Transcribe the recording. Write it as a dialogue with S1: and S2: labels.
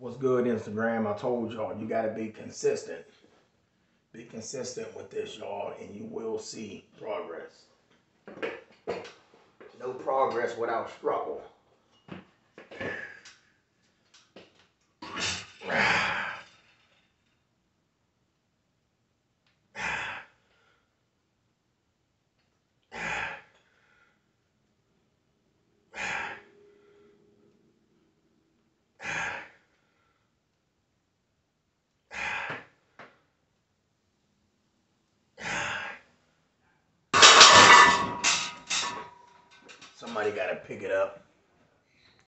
S1: What's good, Instagram? I told y'all you gotta be consistent. Be consistent with this, y'all, and you will see progress. No progress without struggle. Somebody gotta pick it up.